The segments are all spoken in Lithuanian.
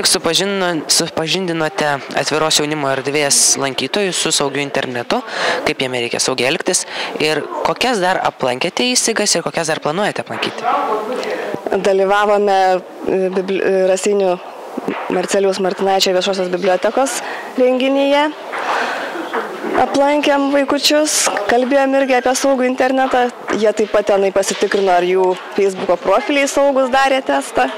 tik supažindinote atviros jaunimo erdvės lankytojus su saugiu internetu, kaip jame reikia saugiai elgtis ir kokias dar aplankėte įstaigas ir kokias dar planuojate aplankyti. Dalyvavome Rasinių Marcelius Martinaičio viešosios bibliotekos renginyje aplankėm vaikučius, kalbėjom irgi apie saugų internetą. Jie taip pat tenai pasitikrino, ar jų Facebook'o profiliai saugus darė testą.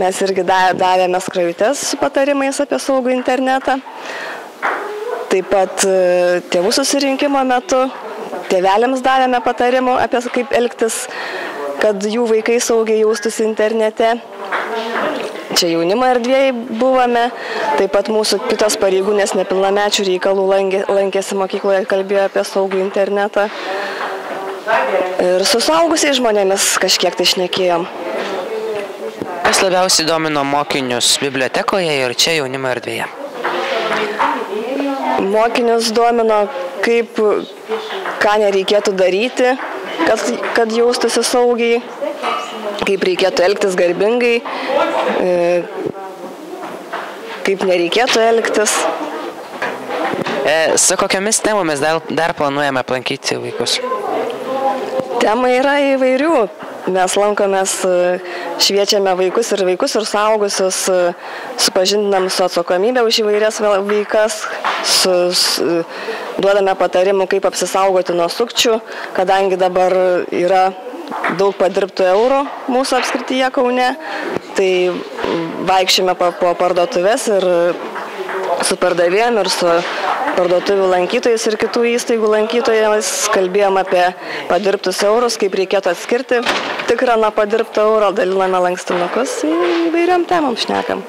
Mes irgi davėme skrajutes su patarimais apie saugų internetą. Taip pat e, tėvų susirinkimo metu tėvelėms davėme patarimų apie kaip elgtis, kad jų vaikai saugiai jaustųsi internete čia jaunimo erdvėje buvome, taip pat mūsų kitos pareigūnės nepilnamečių reikalų lankėsi mokykloje, kalbėjo apie saugų internetą. Ir su saugusiais žmonėmis kažkiek tai šnekėjom. Kas labiausiai domino mokinius bibliotekoje ir čia jaunimo erdvėje? Mokinius domino, kaip, ką nereikėtų daryti, kad, kad jaustųsi saugiai kaip reikėtų elgtis garbingai, e, kaip nereikėtų elgtis. E, su kokiamis temomis dar, dar planuojame aplankyti vaikus? Tema yra įvairių. Mes lankomės, e, šviečiame vaikus ir vaikus ir saugusius, supažindinam su atsakomybė už įvairias veikas, su, su, duodame patarimų, kaip apsisaugoti nuo sukčių, kadangi dabar yra daug padirbtų eurų mūsų apskrityje Kaune, tai vaikščiame po, po parduotuvės ir su pardavėjom ir su parduotuvių lankytojais ir kitų įstaigų lankytojais kalbėjom apie padirbtus eurus, kaip reikėtų atskirti tikrą nuo padirbto euro, daliname lankstinukus įvairiam temam šnekam.